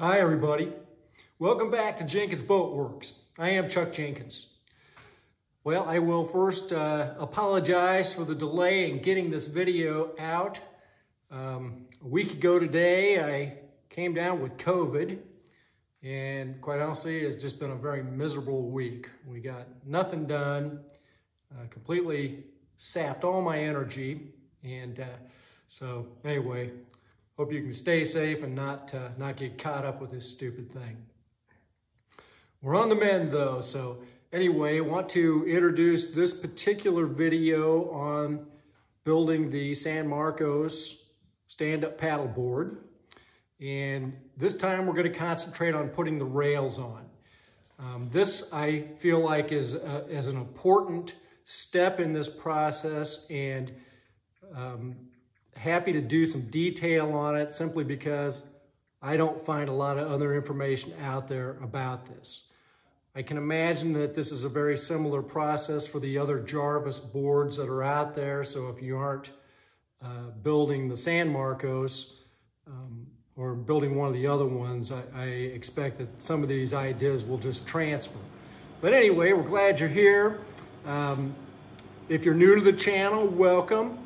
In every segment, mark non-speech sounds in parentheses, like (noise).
Hi, everybody. Welcome back to Jenkins Boat Works. I am Chuck Jenkins. Well, I will first uh, apologize for the delay in getting this video out. Um, a week ago today, I came down with COVID, and quite honestly, it's just been a very miserable week. We got nothing done, uh, completely sapped all my energy, and uh, so anyway, hope you can stay safe and not, uh, not get caught up with this stupid thing. We're on the mend though, so anyway, I want to introduce this particular video on building the San Marcos stand-up paddleboard. And this time we're gonna concentrate on putting the rails on. Um, this, I feel like, is, uh, is an important step in this process and um, happy to do some detail on it simply because I don't find a lot of other information out there about this. I can imagine that this is a very similar process for the other Jarvis boards that are out there. So if you aren't uh, building the San Marcos um, or building one of the other ones, I, I expect that some of these ideas will just transfer. But anyway, we're glad you're here. Um, if you're new to the channel, welcome.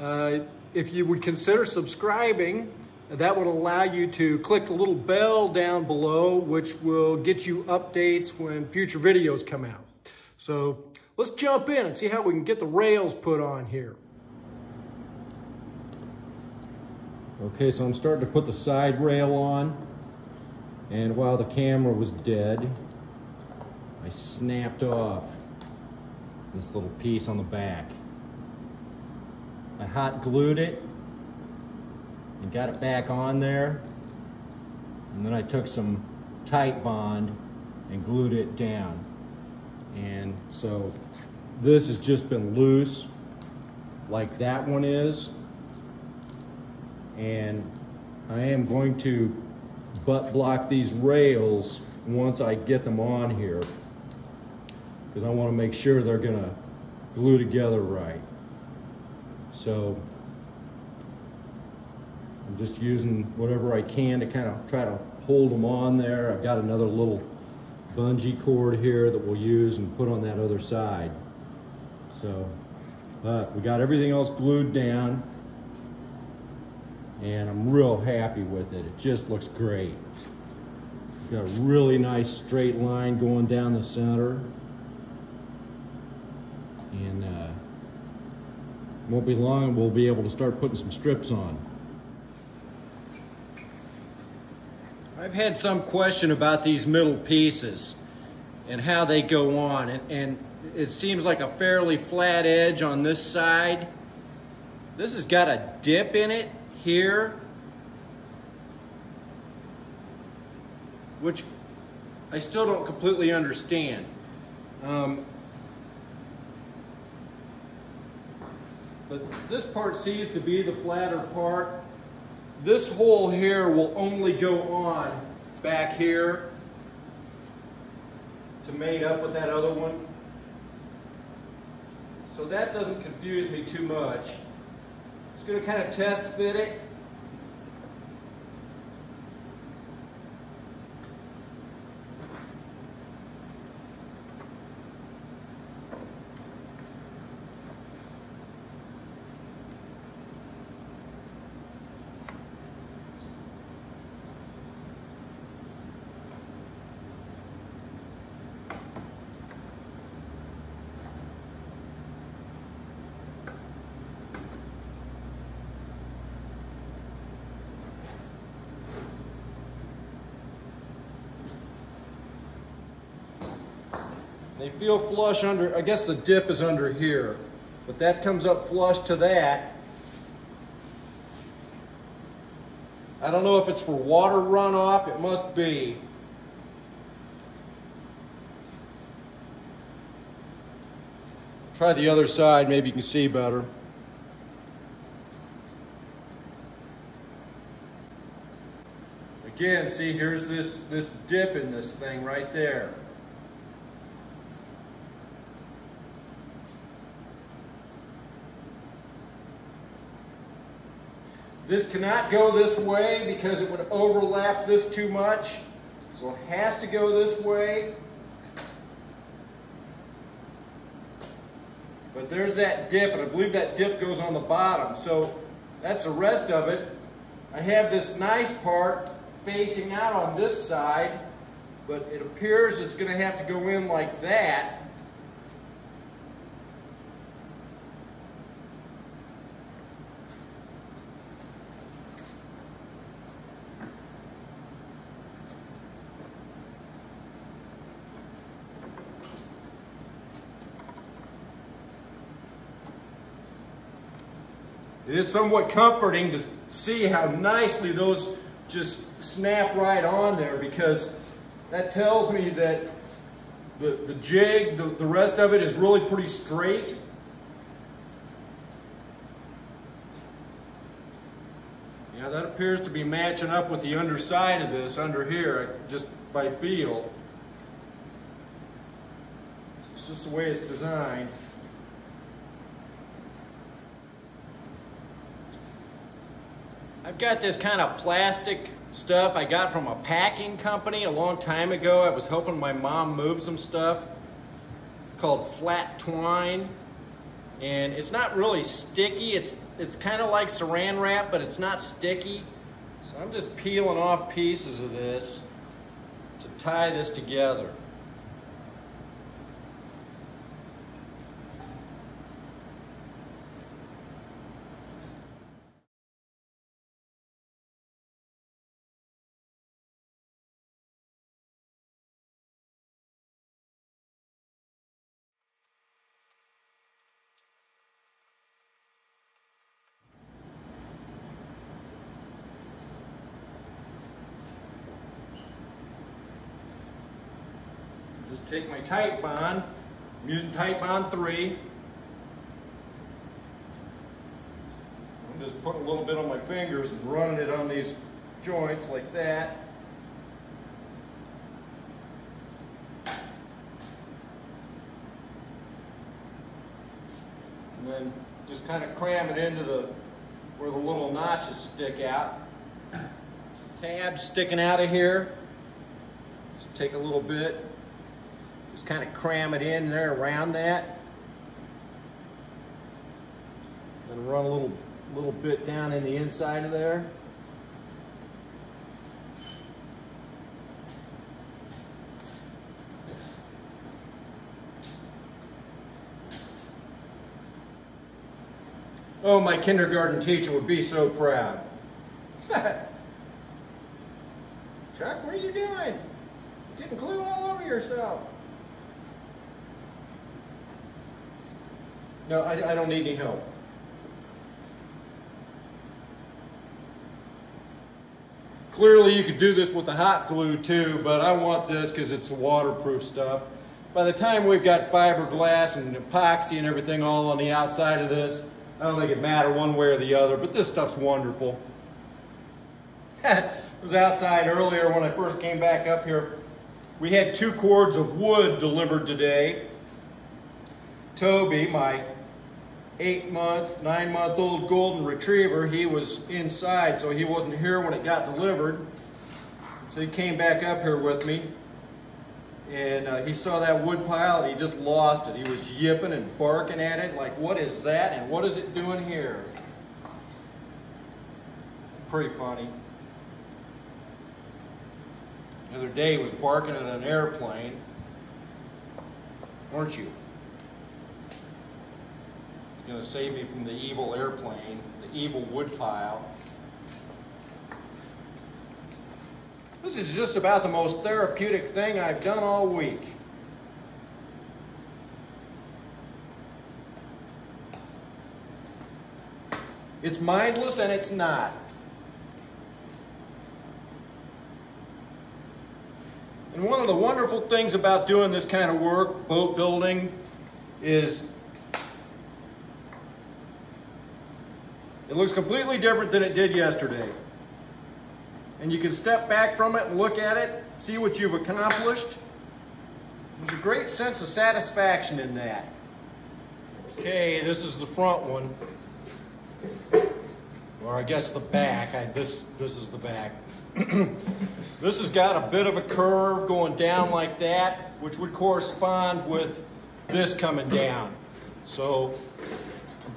Uh, if you would consider subscribing, that would allow you to click the little bell down below, which will get you updates when future videos come out. So let's jump in and see how we can get the rails put on here. Okay, so I'm starting to put the side rail on. And while the camera was dead, I snapped off this little piece on the back. I hot glued it and got it back on there. And then I took some Titebond and glued it down. And so this has just been loose like that one is. And I am going to butt block these rails once I get them on here because I want to make sure they're going to glue together right. So I'm just using whatever I can to kind of try to hold them on there. I've got another little bungee cord here that we'll use and put on that other side. So, but we got everything else glued down and I'm real happy with it. It just looks great. Got a really nice straight line going down the center. And uh, won't be long we'll be able to start putting some strips on. I've had some question about these middle pieces and how they go on. And, and it seems like a fairly flat edge on this side. This has got a dip in it here, which I still don't completely understand. Um, but this part seems to be the flatter part. This hole here will only go on back here to mate up with that other one. So that doesn't confuse me too much. Just going to kind of test fit it. They feel flush under, I guess the dip is under here, but that comes up flush to that. I don't know if it's for water runoff, it must be. Try the other side, maybe you can see better. Again, see here's this, this dip in this thing right there. This cannot go this way because it would overlap this too much. So it has to go this way. But there's that dip, and I believe that dip goes on the bottom. So that's the rest of it. I have this nice part facing out on this side, but it appears it's going to have to go in like that. It is somewhat comforting to see how nicely those just snap right on there because that tells me that the, the jig, the, the rest of it is really pretty straight. Yeah, that appears to be matching up with the underside of this under here, just by feel. It's just the way it's designed. I've got this kind of plastic stuff I got from a packing company a long time ago. I was helping my mom move some stuff. It's called flat twine. And it's not really sticky. It's, it's kind of like saran wrap, but it's not sticky. So I'm just peeling off pieces of this to tie this together. Just take my Titebond, I'm using Titebond 3. I'm just putting a little bit on my fingers and running it on these joints like that. And then just kind of cram it into the where the little notches stick out. Tabs sticking out of here. Just take a little bit, just kind of cram it in there around that. Then run a little, little bit down in the inside of there. Oh, my kindergarten teacher would be so proud. (laughs) Chuck, what are you doing? Getting glue all over yourself. No, I, I don't need any help. Clearly you could do this with the hot glue too, but I want this because it's waterproof stuff. By the time we've got fiberglass and epoxy and everything all on the outside of this, I don't think it matter one way or the other, but this stuff's wonderful. (laughs) I was outside earlier when I first came back up here. We had two cords of wood delivered today. Toby, my eight month, nine month old golden retriever, he was inside, so he wasn't here when it got delivered. So he came back up here with me and uh, he saw that wood pile and he just lost it. He was yipping and barking at it like, what is that and what is it doing here? Pretty funny. The other day he was barking at an airplane, weren't you? Going to save me from the evil airplane, the evil wood pile. This is just about the most therapeutic thing I've done all week. It's mindless and it's not. And one of the wonderful things about doing this kind of work, boat building, is it looks completely different than it did yesterday and you can step back from it and look at it, see what you've accomplished. There's a great sense of satisfaction in that. Okay, this is the front one. or I guess the back. I, this, this is the back. (clears throat) this has got a bit of a curve going down like that, which would correspond with this coming down. So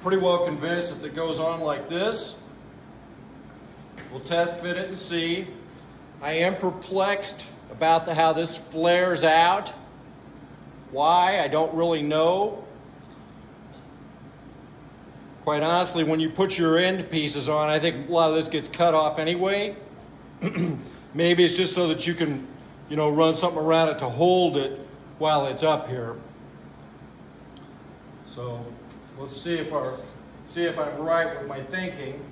pretty well convinced if it goes on like this, we'll test fit it and see. I am perplexed about the, how this flares out. Why, I don't really know. Quite honestly, when you put your end pieces on, I think a lot of this gets cut off anyway. (clears throat) Maybe it's just so that you can, you know, run something around it to hold it while it's up here. So let's see if our see if I'm right with my thinking.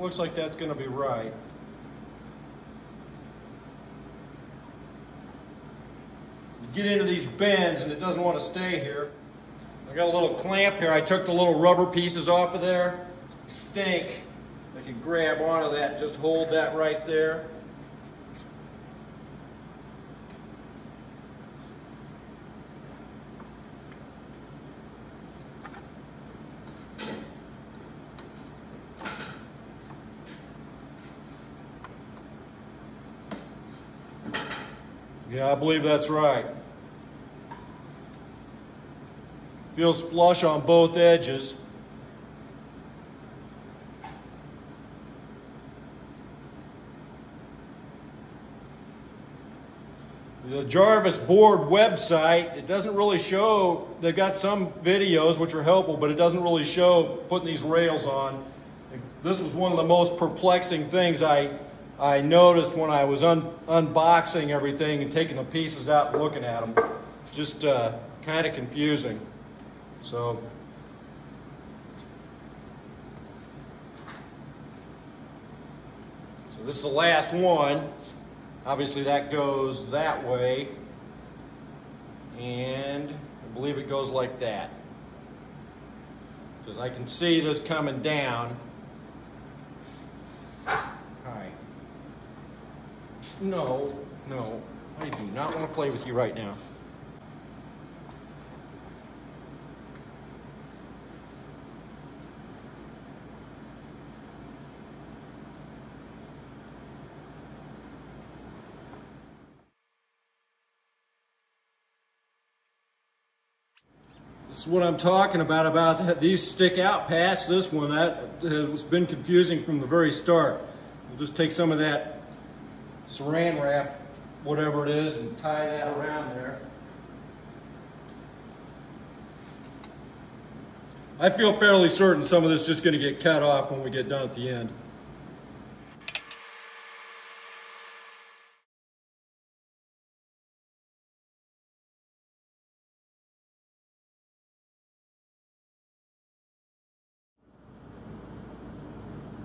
Looks like that's going to be right. You get into these bends and it doesn't want to stay here. I got a little clamp here. I took the little rubber pieces off of there. Think I can grab onto that, just hold that right there. Yeah, I believe that's right. Feels flush on both edges. The Jarvis board website, it doesn't really show, they've got some videos which are helpful, but it doesn't really show putting these rails on. This was one of the most perplexing things I I noticed when I was un unboxing everything and taking the pieces out and looking at them. Just uh, kind of confusing. So, so this is the last one. Obviously that goes that way. And I believe it goes like that. Because I can see this coming down. No, no, I do not want to play with you right now. This is what I'm talking about, about these stick out past this one. That uh, has been confusing from the very start. We'll just take some of that saran wrap, whatever it is, and tie that around there. I feel fairly certain some of this is just going to get cut off when we get done at the end.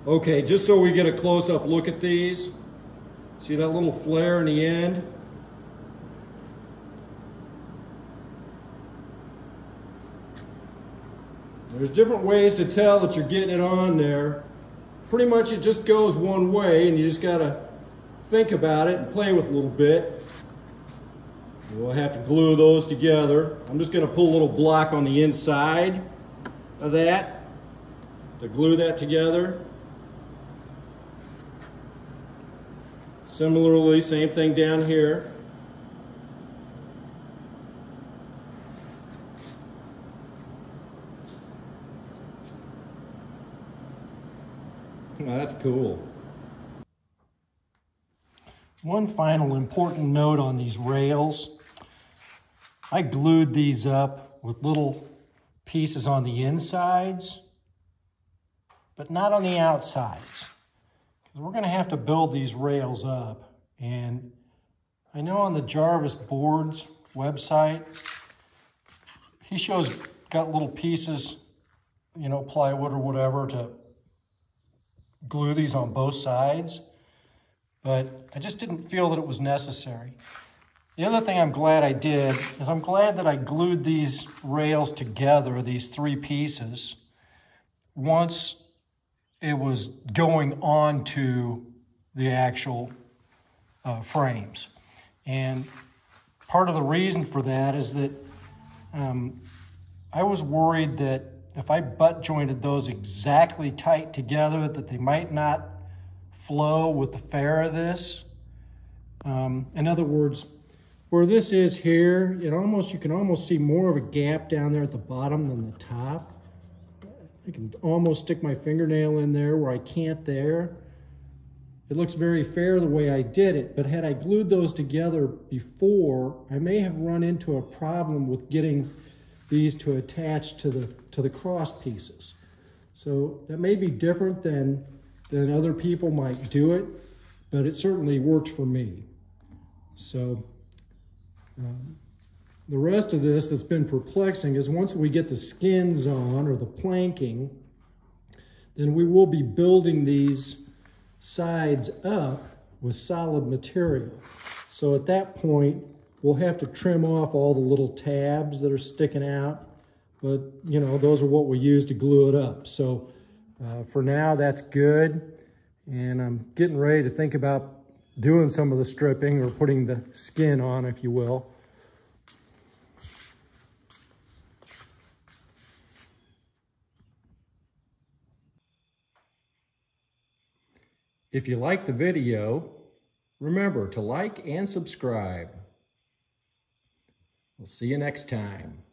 Okay, just so we get a close-up look at these, See that little flare in the end? There's different ways to tell that you're getting it on there. Pretty much it just goes one way and you just gotta think about it and play with a little bit. We'll have to glue those together. I'm just gonna pull a little block on the inside of that to glue that together. Similarly, same thing down here. that's cool. One final important note on these rails. I glued these up with little pieces on the insides, but not on the outsides we're going to have to build these rails up. And I know on the Jarvis Boards website, he shows got little pieces, you know, plywood or whatever to glue these on both sides. but I just didn't feel that it was necessary. The other thing I'm glad I did is I'm glad that I glued these rails together, these three pieces, once it was going on to the actual uh, frames. And part of the reason for that is that um, I was worried that if I butt jointed those exactly tight together, that they might not flow with the fair of this. Um, in other words, where this is here, it almost you can almost see more of a gap down there at the bottom than the top. I can almost stick my fingernail in there where I can't there. It looks very fair the way I did it, but had I glued those together before, I may have run into a problem with getting these to attach to the, to the cross pieces. So that may be different than, than other people might do it, but it certainly worked for me. So um, the rest of this that's been perplexing is once we get the skins on or the planking, then we will be building these sides up with solid material. So at that point, we'll have to trim off all the little tabs that are sticking out, but you know, those are what we use to glue it up. So uh, for now, that's good. And I'm getting ready to think about doing some of the stripping or putting the skin on, if you will. If you like the video, remember to like and subscribe. We'll see you next time.